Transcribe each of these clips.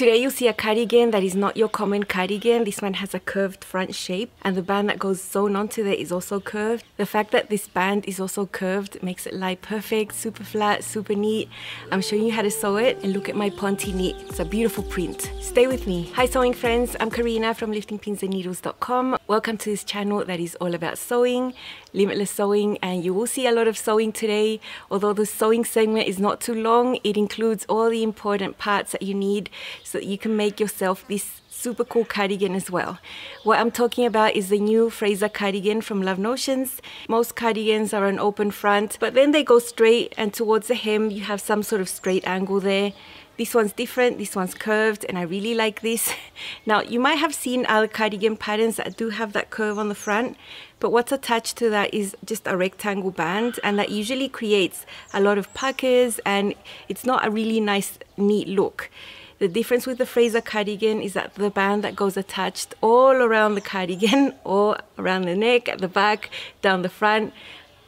Today you'll see a cardigan that is not your common cardigan. This one has a curved front shape and the band that goes sewn onto it is also curved. The fact that this band is also curved makes it lie perfect, super flat, super neat. I'm showing you how to sew it and look at my Ponte knit. It's a beautiful print. Stay with me. Hi sewing friends, I'm Karina from liftingpinsandneedles.com. Welcome to this channel that is all about sewing, limitless sewing and you will see a lot of sewing today. Although the sewing segment is not too long, it includes all the important parts that you need so that you can make yourself this super cool cardigan as well. What I'm talking about is the new Fraser cardigan from Love Notions. Most cardigans are an open front, but then they go straight and towards the hem you have some sort of straight angle there. This one's different, this one's curved, and I really like this. Now, you might have seen other cardigan patterns that do have that curve on the front, but what's attached to that is just a rectangle band, and that usually creates a lot of puckers, and it's not a really nice, neat look. The difference with the Fraser cardigan is that the band that goes attached all around the cardigan, or around the neck, at the back, down the front,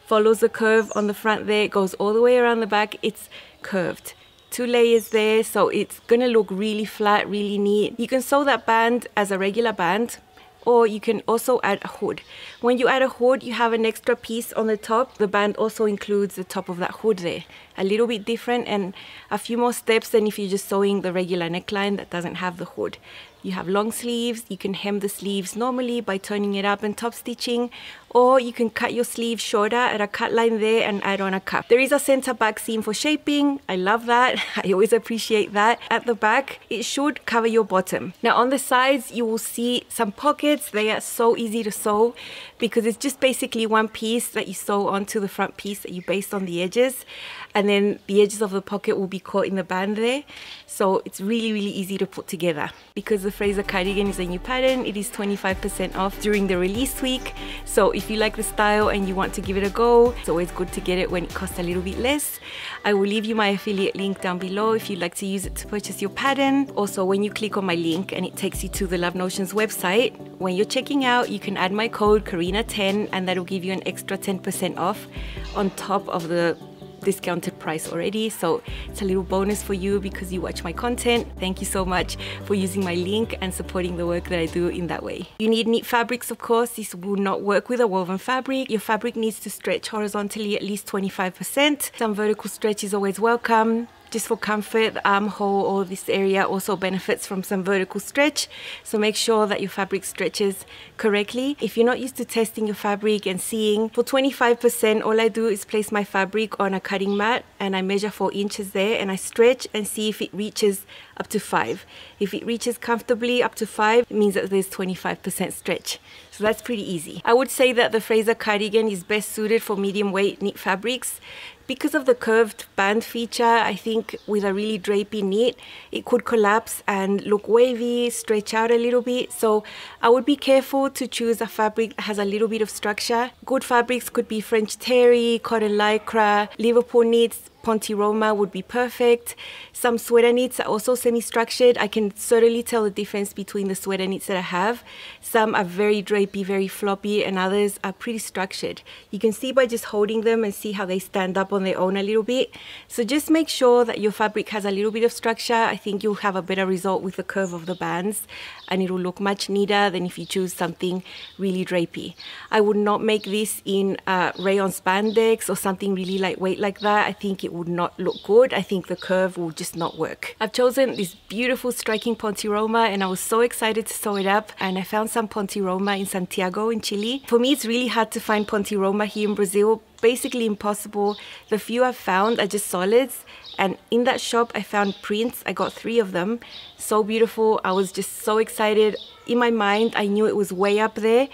follows the curve on the front there, goes all the way around the back, it's curved two layers there so it's gonna look really flat really neat you can sew that band as a regular band or you can also add a hood. When you add a hood, you have an extra piece on the top. The band also includes the top of that hood there. A little bit different and a few more steps than if you're just sewing the regular neckline that doesn't have the hood. You have long sleeves, you can hem the sleeves normally by turning it up and top stitching, or you can cut your sleeve shorter at a cut line there and add on a cuff. There is a center back seam for shaping. I love that. I always appreciate that. At the back, it should cover your bottom. Now on the sides, you will see some pockets. They are so easy to sew because it's just basically one piece that you sew onto the front piece that you baste on the edges and then the edges of the pocket will be caught in the band there. So it's really really easy to put together. Because the Fraser cardigan is a new pattern it is 25% off during the release week. So if you like the style and you want to give it a go it's always good to get it when it costs a little bit less. I will leave you my affiliate link down below if you'd like to use it to purchase your pattern. Also when you click on my link and it takes you to the Love Notions website when you're checking out you can add my code Karina10 and that'll give you an extra 10% off on top of the discounted price already so it's a little bonus for you because you watch my content. Thank you so much for using my link and supporting the work that I do in that way. You need neat fabrics of course. This will not work with a woven fabric. Your fabric needs to stretch horizontally at least 25% some vertical stretch is always welcome just for comfort, armhole or this area also benefits from some vertical stretch. So make sure that your fabric stretches correctly. If you're not used to testing your fabric and seeing, for 25%, all I do is place my fabric on a cutting mat and I measure four inches there and I stretch and see if it reaches up to five. If it reaches comfortably up to five, it means that there's 25% stretch. So that's pretty easy. I would say that the Fraser cardigan is best suited for medium weight knit fabrics because of the curved band feature, I think with a really drapey knit, it could collapse and look wavy, stretch out a little bit. So I would be careful to choose a fabric that has a little bit of structure. Good fabrics could be French terry, cotton lycra, Liverpool knits, Ponte Roma would be perfect. Some sweater knits are also semi-structured. I can certainly tell the difference between the sweater knits that I have. Some are very drapey, very floppy, and others are pretty structured. You can see by just holding them and see how they stand up on their own a little bit. So just make sure that your fabric has a little bit of structure. I think you'll have a better result with the curve of the bands and it will look much neater than if you choose something really drapey. I would not make this in uh, rayon spandex or something really lightweight like that. I think it would not look good. I think the curve will just not work. I've chosen this beautiful striking Ponte Roma and I was so excited to sew it up and I found some Ponte Roma in Santiago in Chile. For me it's really hard to find Ponte Roma here in Brazil basically impossible. The few I've found are just solids and in that shop I found prints. I got three of them. So beautiful. I was just so excited. In my mind I knew it was way up there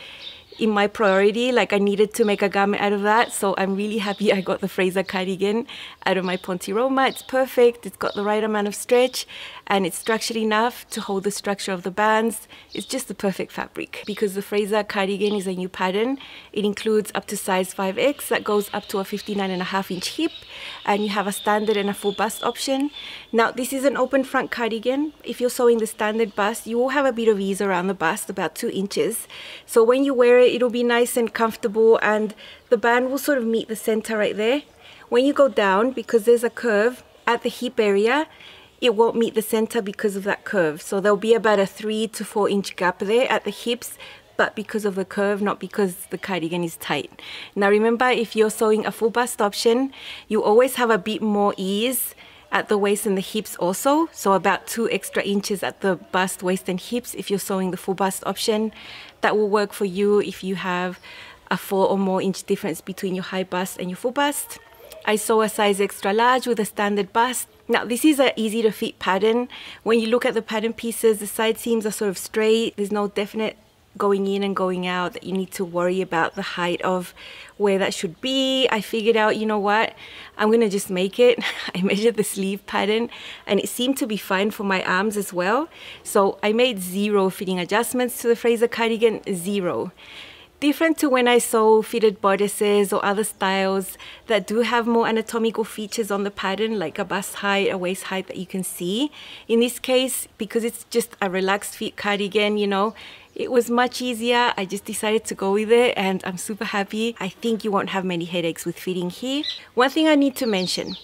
in my priority. Like I needed to make a garment out of that. So I'm really happy I got the Fraser cardigan out of my Ponte Roma. It's perfect. It's got the right amount of stretch and it's structured enough to hold the structure of the bands. It's just the perfect fabric. Because the Fraser cardigan is a new pattern, it includes up to size 5X that goes up to a 59 and a half inch hip and you have a standard and a full bust option. Now this is an open front cardigan. If you're sewing the standard bust, you will have a bit of ease around the bust, about two inches. So when you wear it, it'll be nice and comfortable and the band will sort of meet the center right there. When you go down, because there's a curve at the hip area, it won't meet the center because of that curve. So there'll be about a three to four inch gap there at the hips, but because of the curve, not because the cardigan is tight. Now remember, if you're sewing a full bust option, you always have a bit more ease at the waist and the hips also. So about two extra inches at the bust, waist and hips if you're sewing the full bust option. That will work for you if you have a four or more inch difference between your high bust and your full bust. I sew a size extra large with a standard bust. Now this is an easy to fit pattern. When you look at the pattern pieces, the side seams are sort of straight. There's no definite going in and going out that you need to worry about the height of where that should be. I figured out, you know what, I'm gonna just make it. I measured the sleeve pattern and it seemed to be fine for my arms as well. So I made zero fitting adjustments to the Fraser cardigan, zero. Different to when I sew fitted bodices or other styles that do have more anatomical features on the pattern like a bust height, a waist height that you can see. In this case, because it's just a relaxed fit cardigan, you know, it was much easier. I just decided to go with it and I'm super happy. I think you won't have many headaches with fitting here. One thing I need to mention.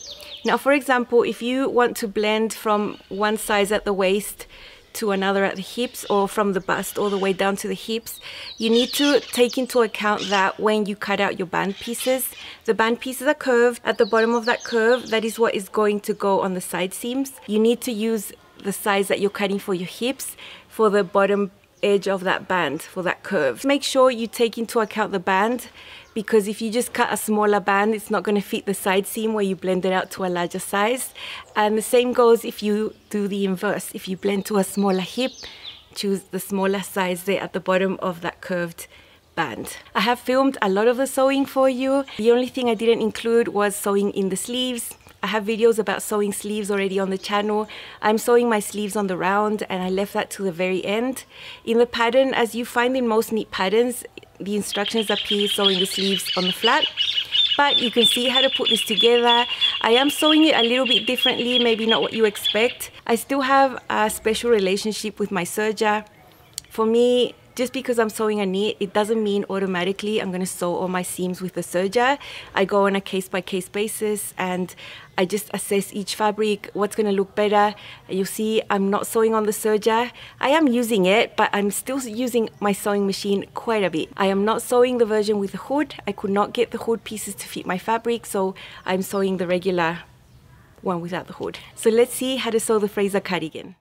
Now, for example, if you want to blend from one size at the waist to another at the hips or from the bust all the way down to the hips, you need to take into account that when you cut out your band pieces, the band pieces are curved. At the bottom of that curve, that is what is going to go on the side seams. You need to use the size that you're cutting for your hips for the bottom edge of that band for that curve. Make sure you take into account the band because if you just cut a smaller band, it's not going to fit the side seam where you blend it out to a larger size. And the same goes if you do the inverse. If you blend to a smaller hip, choose the smaller size there at the bottom of that curved band. I have filmed a lot of the sewing for you. The only thing I didn't include was sewing in the sleeves. I have videos about sewing sleeves already on the channel. I'm sewing my sleeves on the round and I left that to the very end. In the pattern, as you find in most knit patterns, the instructions appear sewing the sleeves on the flat but you can see how to put this together. I am sewing it a little bit differently, maybe not what you expect. I still have a special relationship with my serger. For me, just because I'm sewing a knit, it doesn't mean automatically I'm going to sew all my seams with the serger. I go on a case by case basis and I just assess each fabric, what's going to look better. You see, I'm not sewing on the serger. I am using it, but I'm still using my sewing machine quite a bit. I am not sewing the version with the hood. I could not get the hood pieces to fit my fabric, so I'm sewing the regular one without the hood. So let's see how to sew the Fraser cardigan.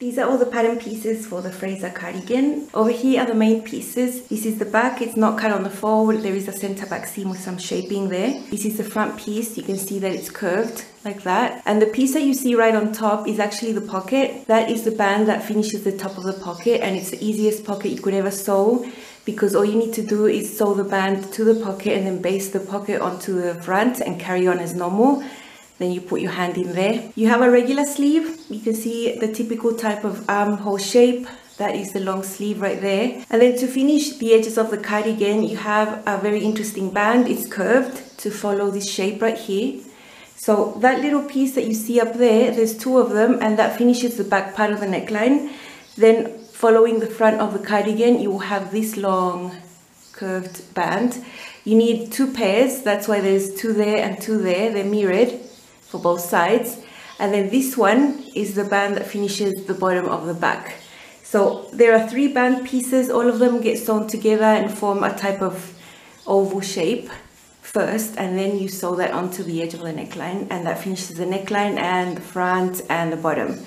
These are all the pattern pieces for the Fraser cardigan. Over here are the main pieces. This is the back, it's not cut on the fold. There is a center back seam with some shaping there. This is the front piece, you can see that it's curved like that. And the piece that you see right on top is actually the pocket. That is the band that finishes the top of the pocket and it's the easiest pocket you could ever sew because all you need to do is sew the band to the pocket and then baste the pocket onto the front and carry on as normal then you put your hand in there. You have a regular sleeve. You can see the typical type of armhole shape. That is the long sleeve right there. And then to finish the edges of the cardigan, you have a very interesting band. It's curved to follow this shape right here. So that little piece that you see up there, there's two of them and that finishes the back part of the neckline. Then following the front of the cardigan, you will have this long curved band. You need two pairs, that's why there's two there and two there, they're mirrored for both sides. And then this one is the band that finishes the bottom of the back. So there are three band pieces, all of them get sewn together and form a type of oval shape first and then you sew that onto the edge of the neckline and that finishes the neckline and the front and the bottom.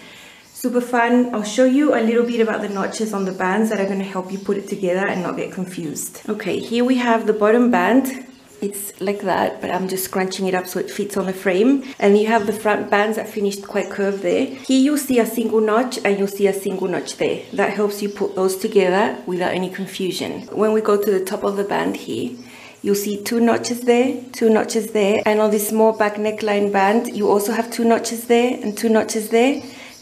Super fun. I'll show you a little bit about the notches on the bands that are going to help you put it together and not get confused. Okay, here we have the bottom band it's like that but I'm just scrunching it up so it fits on the frame. And you have the front bands that finished quite curved there. Here you'll see a single notch and you'll see a single notch there. That helps you put those together without any confusion. When we go to the top of the band here you'll see two notches there two notches there. And on this small back neckline band you also have two notches there and two notches there.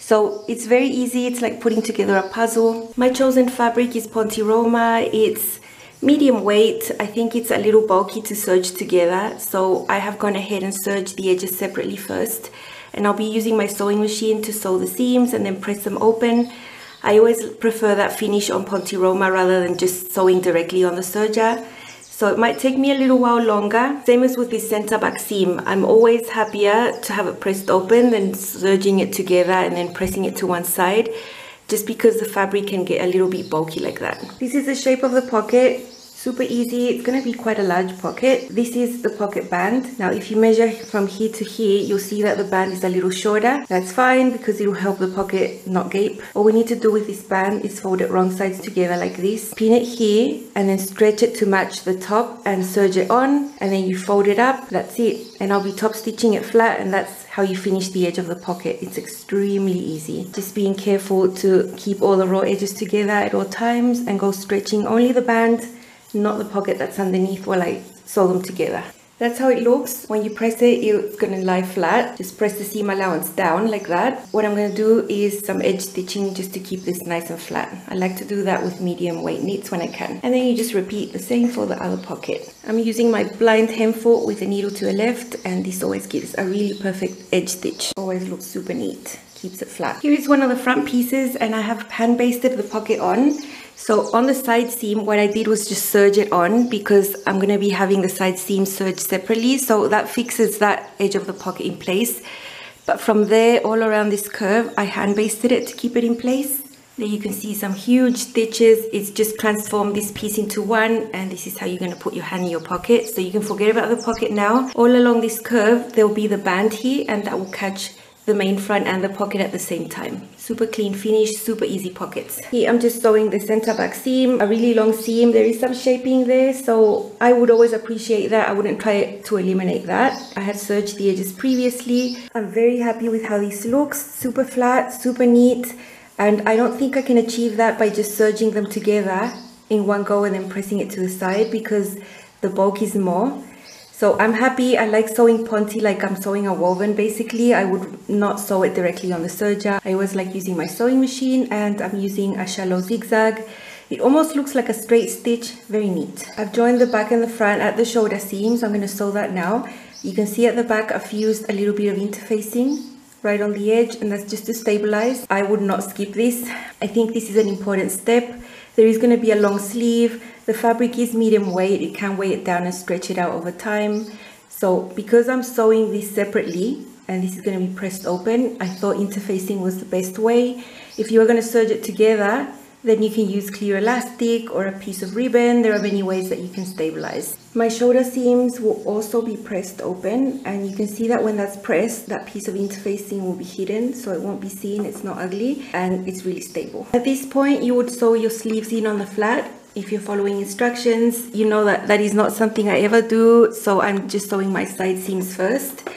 So it's very easy. It's like putting together a puzzle. My chosen fabric is Ponte Roma. It's medium weight I think it's a little bulky to serge together so I have gone ahead and serged the edges separately first and I'll be using my sewing machine to sew the seams and then press them open. I always prefer that finish on Ponte Roma rather than just sewing directly on the serger. So it might take me a little while longer. Same as with this center back seam. I'm always happier to have it pressed open than serging it together and then pressing it to one side just because the fabric can get a little bit bulky like that. This is the shape of the pocket super easy. It's going to be quite a large pocket. This is the pocket band. Now if you measure from here to here you'll see that the band is a little shorter. That's fine because it will help the pocket not gape. All we need to do with this band is fold it wrong sides together like this. Pin it here and then stretch it to match the top and serge it on and then you fold it up. That's it. And I'll be top stitching it flat and that's how you finish the edge of the pocket. It's extremely easy. Just being careful to keep all the raw edges together at all times and go stretching only the band not the pocket that's underneath while I sew them together. That's how it looks. When you press it, it's going to lie flat. Just press the seam allowance down like that. What I'm going to do is some edge stitching just to keep this nice and flat. I like to do that with medium weight knits when I can. And then you just repeat the same for the other pocket. I'm using my blind hem foot with a needle to the left and this always gives a really perfect edge stitch. Always looks super neat. Keeps it flat. Here is one of the front pieces and I have hand basted the pocket on so on the side seam, what I did was just serge it on because I'm going to be having the side seam serged separately. So that fixes that edge of the pocket in place. But from there, all around this curve, I hand basted it to keep it in place. There you can see some huge stitches. It's just transformed this piece into one and this is how you're going to put your hand in your pocket. So you can forget about the pocket now. All along this curve, there will be the band here and that will catch the main front and the pocket at the same time. Super clean finish, super easy pockets. Here I'm just sewing the center back seam, a really long seam. There is some shaping there, so I would always appreciate that. I wouldn't try to eliminate that. I had serged the edges previously. I'm very happy with how this looks. Super flat, super neat. And I don't think I can achieve that by just serging them together in one go and then pressing it to the side because the bulk is more. So I'm happy, I like sewing ponte like I'm sewing a woven basically. I would not sew it directly on the serger. I always like using my sewing machine and I'm using a shallow zigzag. It almost looks like a straight stitch, very neat. I've joined the back and the front at the shoulder seams. I'm going to sew that now. You can see at the back I've used a little bit of interfacing right on the edge and that's just to stabilize. I would not skip this. I think this is an important step. There is going to be a long sleeve the fabric is medium weight, it can weigh it down and stretch it out over time. So because I'm sewing this separately, and this is going to be pressed open, I thought interfacing was the best way. If you are going to serge it together, then you can use clear elastic or a piece of ribbon. There are many ways that you can stabilize. My shoulder seams will also be pressed open and you can see that when that's pressed, that piece of interfacing will be hidden so it won't be seen, it's not ugly and it's really stable. At this point, you would sew your sleeves in on the flat if you're following instructions, you know that that is not something I ever do, so I'm just sewing my side seams first.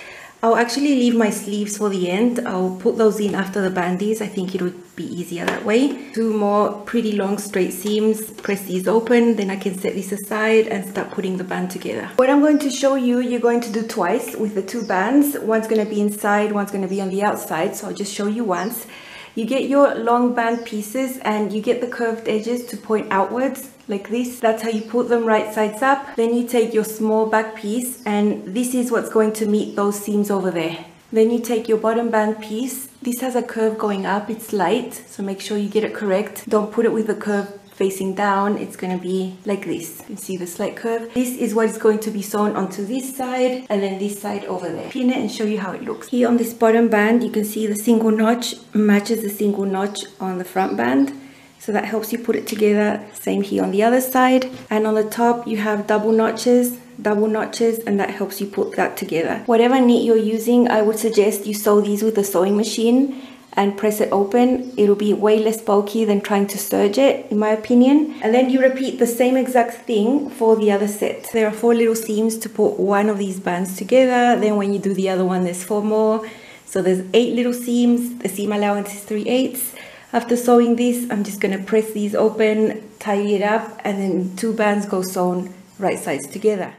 I'll actually leave my sleeves for the end. I'll put those in after the bandies. I think it would be easier that way. Two more pretty long straight seams. Press these open, then I can set this aside and start putting the band together. What I'm going to show you, you're going to do twice with the two bands. One's going to be inside, one's going to be on the outside. So I'll just show you once. You get your long band pieces and you get the curved edges to point outwards like this. That's how you put them right sides up. Then you take your small back piece and this is what's going to meet those seams over there. Then you take your bottom band piece. This has a curve going up, it's light, so make sure you get it correct. Don't put it with the curve facing down, it's going to be like this. You can see the slight curve. This is what is going to be sewn onto this side and then this side over there. Pin it and show you how it looks. Here on this bottom band, you can see the single notch matches the single notch on the front band. So that helps you put it together. Same here on the other side. And on the top, you have double notches double notches and that helps you put that together. Whatever knit you're using, I would suggest you sew these with a sewing machine and press it open, it'll be way less bulky than trying to serge it, in my opinion. And then you repeat the same exact thing for the other set. There are four little seams to put one of these bands together. Then when you do the other one, there's four more. So there's eight little seams. The seam allowance is 3 eighths. After sewing this, I'm just gonna press these open, tidy it up, and then two bands go sewn right sides together.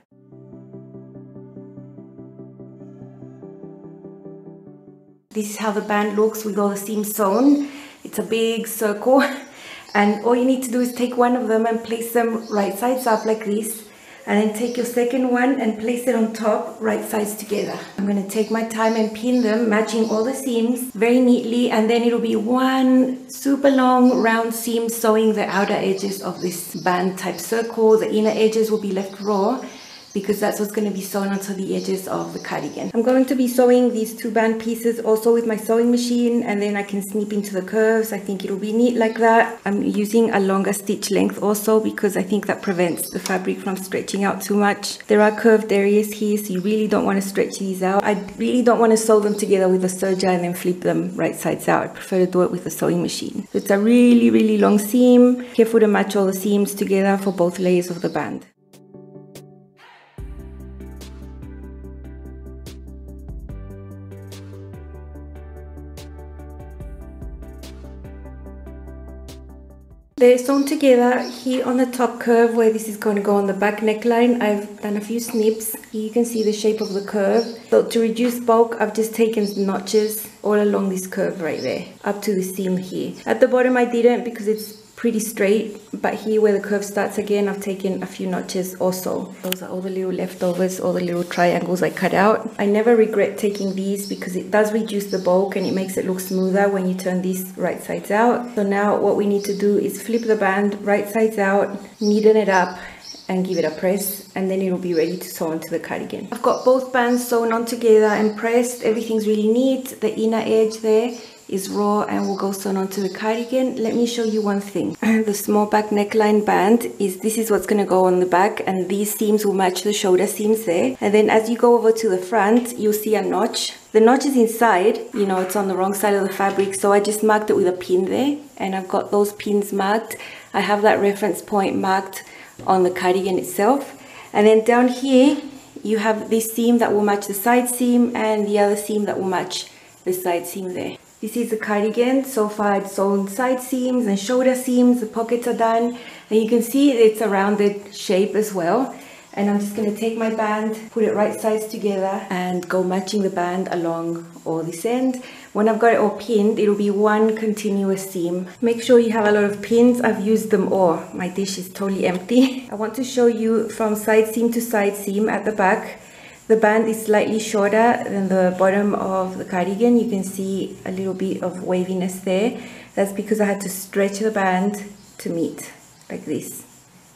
This is how the band looks with all the seams sewn. It's a big circle. And all you need to do is take one of them and place them right sides up like this. and then take your second one and place it on top right sides together. I'm going to take my time and pin them matching all the seams very neatly. And then it'll be one super long round seam sewing the outer edges of this band type circle. The inner edges will be left raw because that's what's going to be sewn onto the edges of the cardigan. I'm going to be sewing these two band pieces also with my sewing machine and then I can snip into the curves. I think it'll be neat like that. I'm using a longer stitch length also because I think that prevents the fabric from stretching out too much. There are curved areas here so you really don't want to stretch these out. I really don't want to sew them together with a serger and then flip them right sides out. I prefer to do it with a sewing machine. It's a really really long seam. Careful to match all the seams together for both layers of the band. They're sewn together here on the top curve where this is going to go on the back neckline. I've done a few snips. You can see the shape of the curve. So to reduce bulk, I've just taken notches all along this curve right there, up to the seam here. At the bottom I didn't because it's pretty straight but here where the curve starts again I've taken a few notches also those are all the little leftovers all the little triangles I cut out I never regret taking these because it does reduce the bulk and it makes it look smoother when you turn these right sides out so now what we need to do is flip the band right sides out neaten it up and give it a press and then it'll be ready to sew onto the cardigan. I've got both bands sewn on together and pressed. Everything's really neat. The inner edge there is raw and will go sewn onto the cardigan. Let me show you one thing. the small back neckline band is this is what's going to go on the back and these seams will match the shoulder seams there. And then as you go over to the front, you'll see a notch. The notch is inside, you know, it's on the wrong side of the fabric. So I just marked it with a pin there and I've got those pins marked. I have that reference point marked on the cardigan itself. And then down here, you have this seam that will match the side seam and the other seam that will match the side seam there. This is the cardigan. So far it's sewn side seams and shoulder seams. The pockets are done. And you can see it's a rounded shape as well. And I'm just going to take my band, put it right sides together and go matching the band along all this end. When I've got it all pinned, it'll be one continuous seam. Make sure you have a lot of pins. I've used them all. My dish is totally empty. I want to show you from side seam to side seam at the back the band is slightly shorter than the bottom of the cardigan. You can see a little bit of waviness there. That's because I had to stretch the band to meet like this.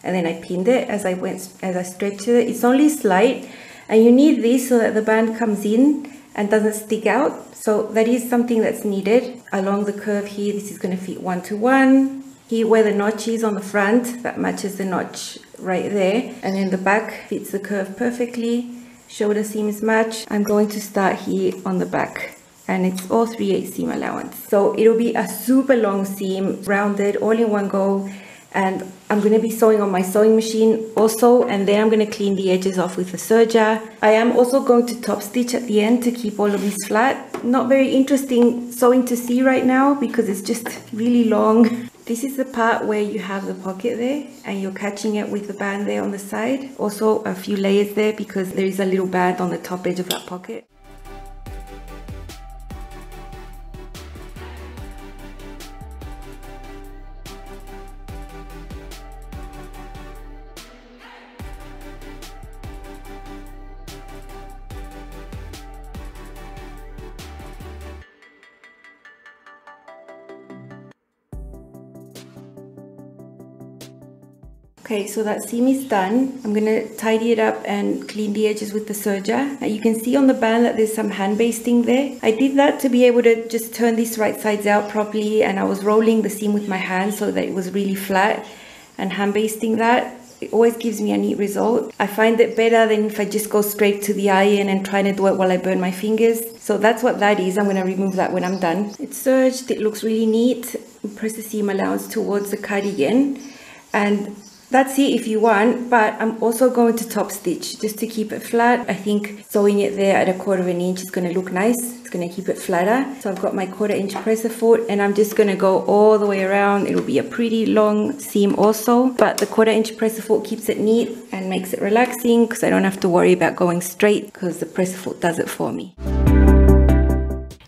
And then I pinned it as I went, as I stretched it. It's only slight and you need this so that the band comes in and doesn't stick out. So that is something that's needed. Along the curve here, this is going to fit one to one. Here where the notch is on the front, that matches the notch right there. And then the back fits the curve perfectly shoulder seams match. I'm going to start here on the back and it's all 3 8 seam allowance. So it'll be a super long seam, rounded, all in one go. And I'm going to be sewing on my sewing machine also, and then I'm going to clean the edges off with a serger. I am also going to top stitch at the end to keep all of this flat. Not very interesting sewing to see right now because it's just really long. This is the part where you have the pocket there and you're catching it with the band there on the side. Also a few layers there because there is a little band on the top edge of that pocket. Okay, so that seam is done. I'm gonna tidy it up and clean the edges with the serger. Now you can see on the band that there's some hand basting there. I did that to be able to just turn these right sides out properly and I was rolling the seam with my hand so that it was really flat and hand basting that. It always gives me a neat result. I find it better than if I just go straight to the iron and try to do it while I burn my fingers. So that's what that is. I'm going to remove that when I'm done. It's serged. It looks really neat. Press the seam allowance towards the cardigan. And that's it if you want, but I'm also going to top stitch just to keep it flat. I think sewing it there at a quarter of an inch is going to look nice. It's going to keep it flatter. So I've got my quarter inch presser foot and I'm just going to go all the way around. It'll be a pretty long seam also, but the quarter inch presser foot keeps it neat and makes it relaxing because I don't have to worry about going straight because the presser foot does it for me.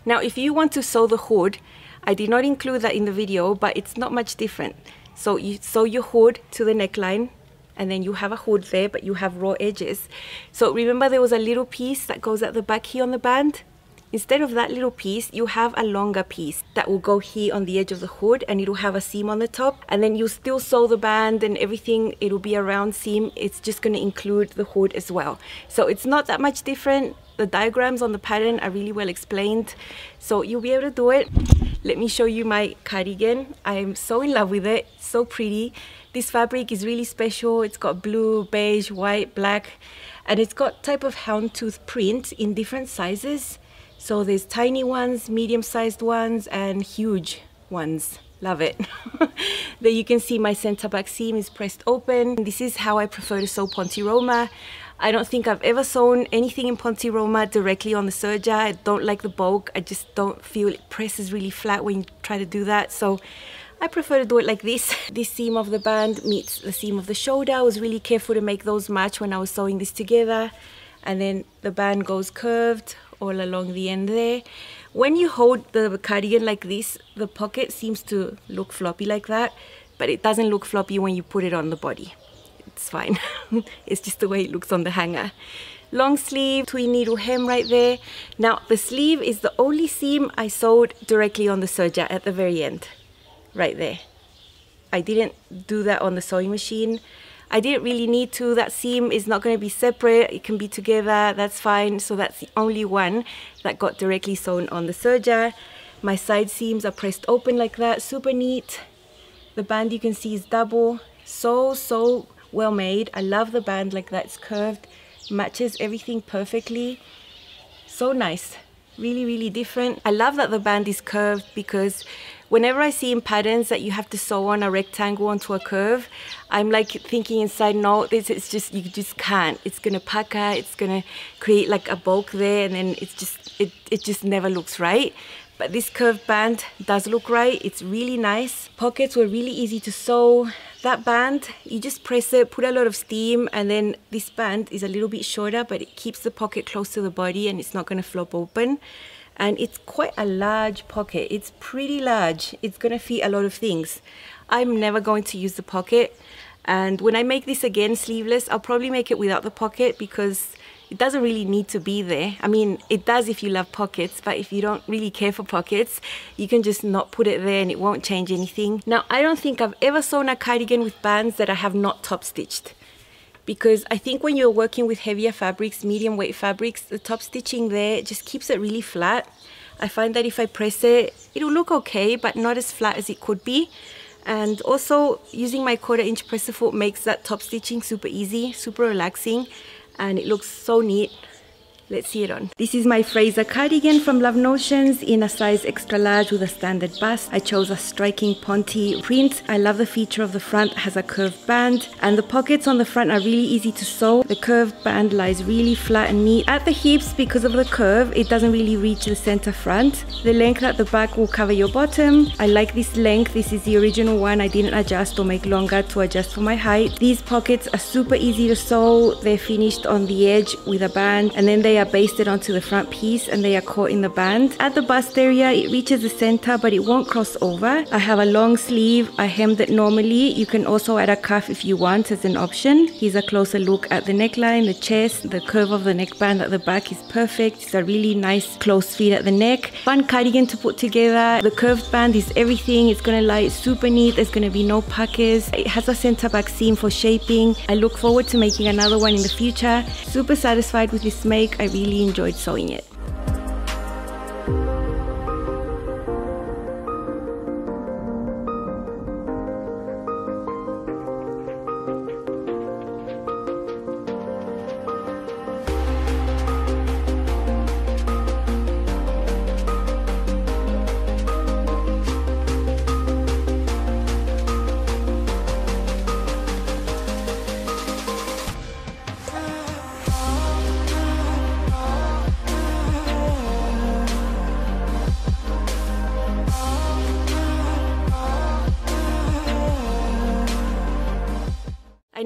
Now, if you want to sew the hood, I did not include that in the video, but it's not much different. So you sew your hood to the neckline and then you have a hood there, but you have raw edges. So remember there was a little piece that goes at the back here on the band? Instead of that little piece, you have a longer piece that will go here on the edge of the hood and it'll have a seam on the top. And then you still sew the band and everything, it'll be a round seam. It's just gonna include the hood as well. So it's not that much different. The diagrams on the pattern are really well explained. So you'll be able to do it. Let me show you my cardigan. I'm so in love with it, so pretty. This fabric is really special. It's got blue, beige, white, black, and it's got type of houndstooth print in different sizes. So there's tiny ones, medium-sized ones, and huge ones. Love it. there you can see my center back seam is pressed open. This is how I prefer to sew Ponte Roma. I don't think I've ever sewn anything in Ponte Roma directly on the serger. I don't like the bulk. I just don't feel it presses really flat when you try to do that. So I prefer to do it like this. This seam of the band meets the seam of the shoulder. I was really careful to make those match when I was sewing this together. And then the band goes curved all along the end there. When you hold the cardigan like this, the pocket seems to look floppy like that, but it doesn't look floppy when you put it on the body. It's fine. it's just the way it looks on the hanger. Long sleeve, twin needle hem right there. Now the sleeve is the only seam I sewed directly on the serger at the very end, right there. I didn't do that on the sewing machine. I didn't really need to. That seam is not going to be separate. It can be together. That's fine. So that's the only one that got directly sewn on the serger. My side seams are pressed open like that. Super neat. The band you can see is double. So, so well made. I love the band like that. It's curved. Matches everything perfectly. So nice. Really, really different. I love that the band is curved because whenever I see in patterns that you have to sew on a rectangle onto a curve, I'm like thinking inside, no, this is just, you just can't. It's gonna pucker, it's gonna create like a bulk there and then it's just, it, it just never looks right. But this curved band does look right. It's really nice. Pockets were really easy to sew. That band, you just press it, put a lot of steam, and then this band is a little bit shorter, but it keeps the pocket close to the body and it's not gonna flop open and it's quite a large pocket. It's pretty large. It's gonna fit a lot of things. I'm never going to use the pocket. And when I make this again sleeveless I'll probably make it without the pocket because it doesn't really need to be there. I mean it does if you love pockets but if you don't really care for pockets you can just not put it there and it won't change anything. Now I don't think I've ever sewn a cardigan with bands that I have not top stitched because I think when you're working with heavier fabrics, medium weight fabrics, the top stitching there just keeps it really flat. I find that if I press it, it'll look okay, but not as flat as it could be. And also using my quarter inch presser foot makes that top stitching super easy, super relaxing, and it looks so neat. Let's see it on. This is my Fraser cardigan from Love Notions in a size extra large with a standard bust. I chose a striking Ponte print. I love the feature of the front has a curved band and the pockets on the front are really easy to sew. The curved band lies really flat and neat. At the hips, because of the curve, it doesn't really reach the center front. The length at the back will cover your bottom. I like this length. This is the original one. I didn't adjust or make longer to adjust for my height. These pockets are super easy to sew. They're finished on the edge with a band and then they are basted onto the front piece and they are caught in the band. At the bust area, it reaches the center, but it won't cross over. I have a long sleeve. I hemmed it normally. You can also add a cuff if you want as an option. Here's a closer look at the neckline, the chest, the curve of the neckband at the back is perfect. It's a really nice close fit at the neck. Fun cardigan to put together. The curved band is everything. It's gonna lie super neat. There's gonna be no puckers. It has a center back seam for shaping. I look forward to making another one in the future. Super satisfied with this make. I really enjoyed sewing it.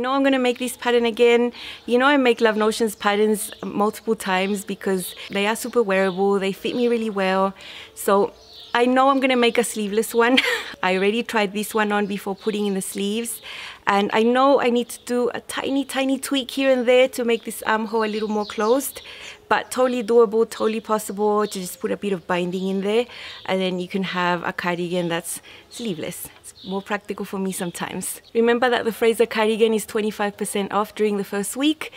Know I'm gonna make this pattern again. You know I make Love Notions patterns multiple times because they are super wearable, they fit me really well. So I know I'm gonna make a sleeveless one. I already tried this one on before putting in the sleeves. And I know I need to do a tiny, tiny tweak here and there to make this armhole a little more closed. But totally doable, totally possible to just put a bit of binding in there. And then you can have a cardigan that's sleeveless. It's more practical for me sometimes. Remember that the Fraser cardigan is 25% off during the first week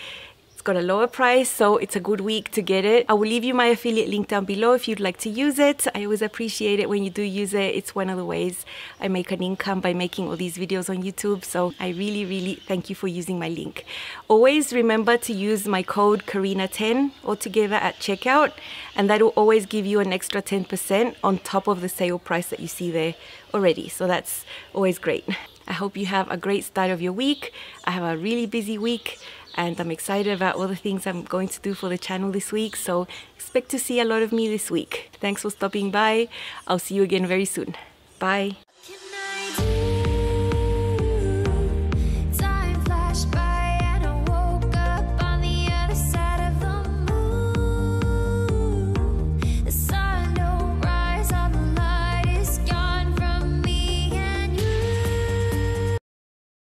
got a lower price, so it's a good week to get it. I will leave you my affiliate link down below if you'd like to use it. I always appreciate it when you do use it. It's one of the ways I make an income by making all these videos on YouTube. So I really, really thank you for using my link. Always remember to use my code Karina10 altogether at checkout, and that will always give you an extra 10% on top of the sale price that you see there already. So that's always great. I hope you have a great start of your week. I have a really busy week and I'm excited about all the things I'm going to do for the channel this week. So expect to see a lot of me this week. Thanks for stopping by. I'll see you again very soon. Bye.